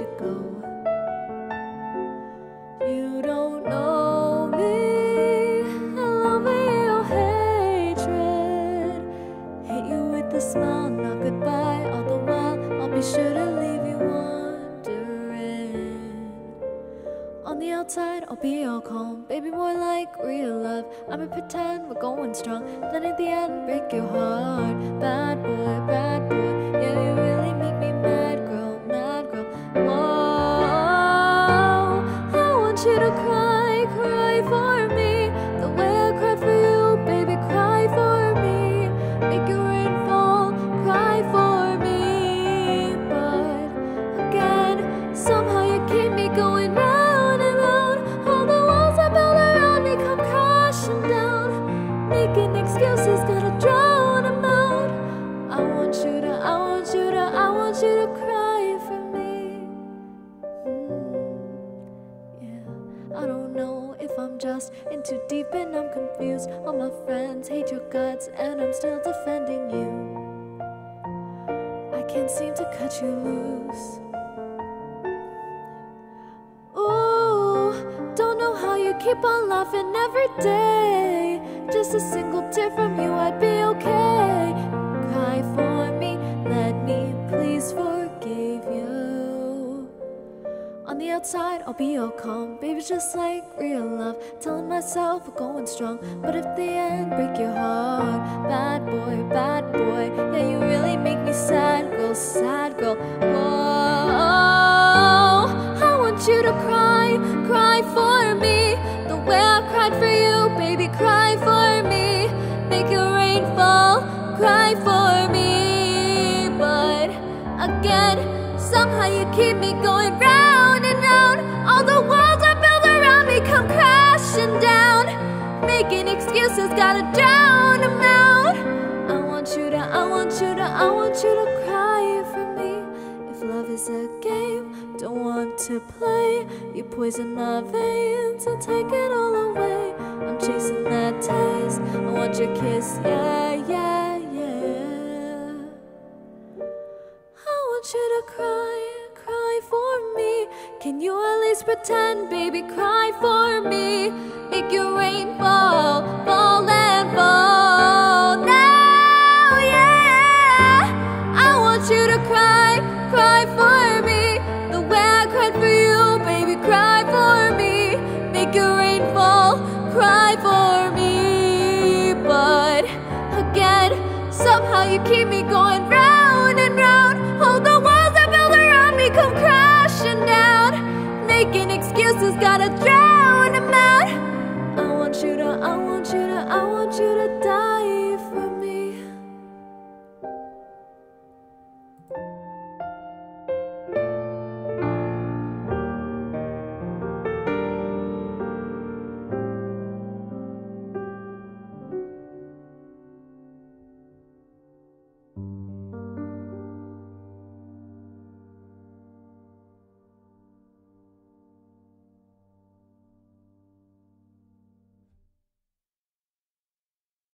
you let you go. smile, not goodbye. All the while, I'll be sure to leave you wondering. On the outside, I'll be all calm, baby, more like real love. I'ma pretend we're going strong, then at the end, break your heart. Bad boy, bad boy, yeah, you really mean. I want you to, I want you to, I want you to cry for me. Mm, yeah, I don't know if I'm just in too deep and I'm confused. All my friends hate your guts, and I'm still defending you. I can't seem to cut you loose. Ooh, don't know how you keep on laughing every day. Just a single tear from you, I'd be okay. Cry for me, let me please forgive you. On the outside, I'll be all calm. Baby, just like real love. Telling myself we're going strong. But if the end break your heart, bad boy, bad boy. Yeah, you really make me sad, girl, sad girl. Whoa, I want you to cry, cry for me. The way I cried for you, baby, cry keep me going round and round. All the walls I built around me come crashing down. Making excuses, gotta drown them out. I want you to, I want you to, I want you to cry for me. If love is a game, don't want to play. You poison my veins, I'll take it all away. I'm chasing that taste. I want your kiss, yeah, least pretend, baby, cry for me? Make your rain fall, fall and fall now, yeah. I want you to cry, cry for me. The way I cried for you, baby, cry for me. Make your rain fall, cry for me. But again, somehow you keep me going round and round. All the walls I built around me come down. Gotta drown out. I want you to, I want you to, I want you to die.